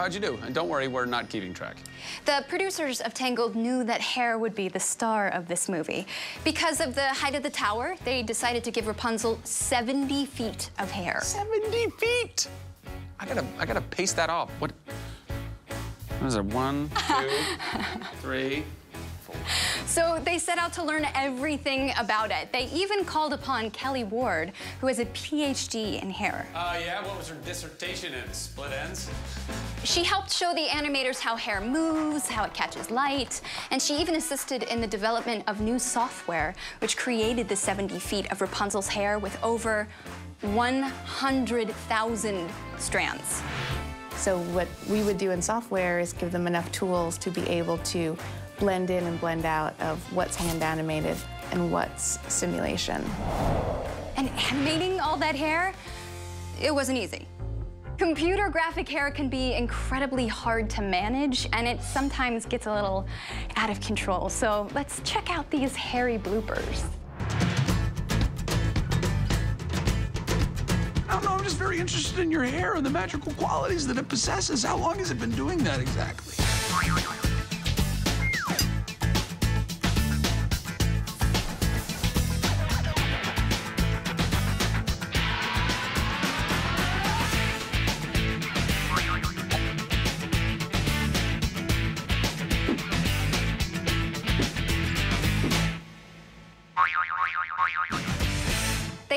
how'd you do? And don't worry, we're not keeping track. The producers of Tangled knew that hair would be the star of this movie. Because of the height of the tower, they decided to give Rapunzel 70 feet of hair. 70 feet! I gotta, I gotta pace that off. What? What is it? One, two, three. So they set out to learn everything about it. They even called upon Kelly Ward, who has a PhD in hair. Uh, yeah, what was her dissertation in? Split ends? She helped show the animators how hair moves, how it catches light, and she even assisted in the development of new software, which created the 70 feet of Rapunzel's hair with over 100,000 strands. So what we would do in software is give them enough tools to be able to blend in and blend out of what's hand animated and what's simulation. And animating all that hair, it wasn't easy. Computer graphic hair can be incredibly hard to manage, and it sometimes gets a little out of control. So let's check out these hairy bloopers. I don't know, I'm just very interested in your hair and the magical qualities that it possesses. How long has it been doing that exactly?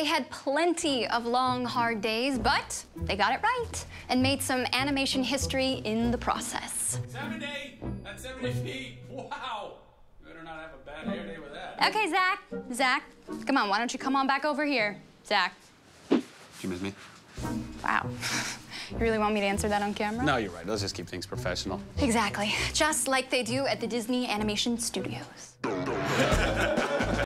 They had plenty of long, hard days, but they got it right and made some animation history in the process. 70! That's 70 feet! Wow! You better not have a bad hair day with that. Okay, Zach, Zach, come on, why don't you come on back over here? Zach, You miss me? wow. You really want me to answer that on camera? No, you're right. Let's just keep things professional. Exactly, just like they do at the Disney Animation Studios.